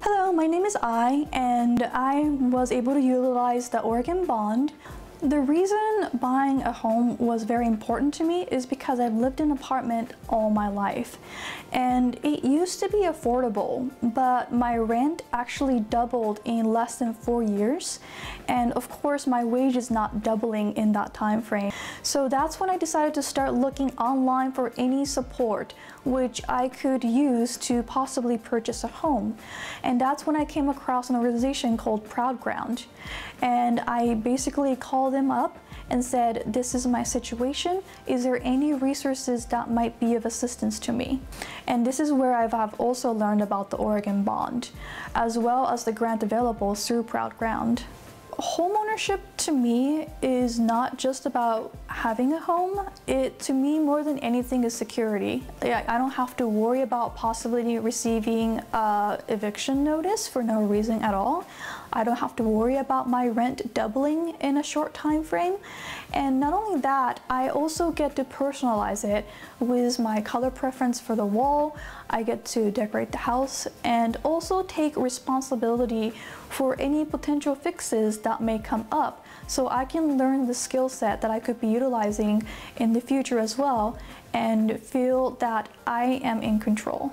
Hello, my name is I, and I was able to utilize the Oregon bond. The reason buying a home was very important to me is because I've lived in an apartment all my life. And it used to be affordable but my rent actually doubled in less than four years. And of course my wage is not doubling in that time frame. So that's when I decided to start looking online for any support which I could use to possibly purchase a home. And that's when I came across an organization called Proud Ground. And I basically called them up and said, this is my situation. Is there any resources that might be of assistance to me? And this is where I've also learned about the Oregon Bond, as well as the grant available through Proud Ground. Homeownership to me is not just about having a home. It, to me, more than anything is security. I don't have to worry about possibly receiving eviction notice for no reason at all. I don't have to worry about my rent doubling in a short time frame. And not only that, I also get to personalize it with my color preference for the wall. I get to decorate the house and also take responsibility for any potential fixes that may come up so I can learn the skill set that I could be utilizing in the future as well and feel that I am in control.